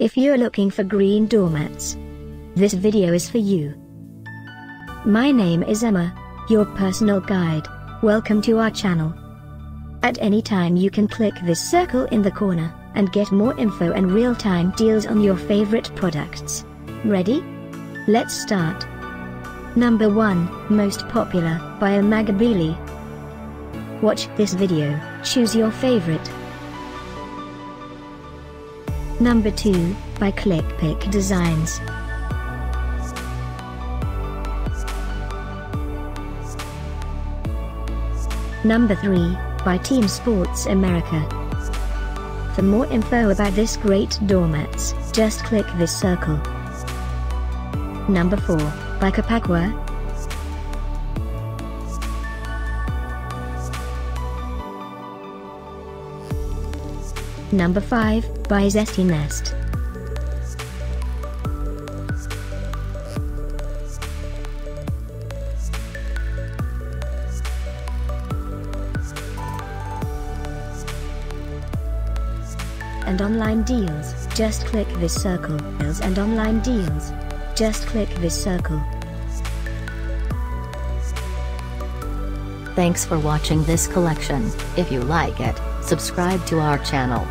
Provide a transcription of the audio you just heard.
If you're looking for green doormats, this video is for you. My name is Emma, your personal guide. Welcome to our channel. At any time you can click this circle in the corner, and get more info and real-time deals on your favorite products. Ready? Let's start. Number 1, Most Popular, by Amagabeli. Watch this video, choose your favorite. Number 2, by Klickpick Designs. Number 3, by Team Sports America. For more info about this great doormats, just click this circle. Number 4, by Kapaqua. Number 5, by Zesty Nest. and online deals, just click this circle. Deals and online deals. Just click this circle. Thanks for watching this collection. If you like it, subscribe to our channel.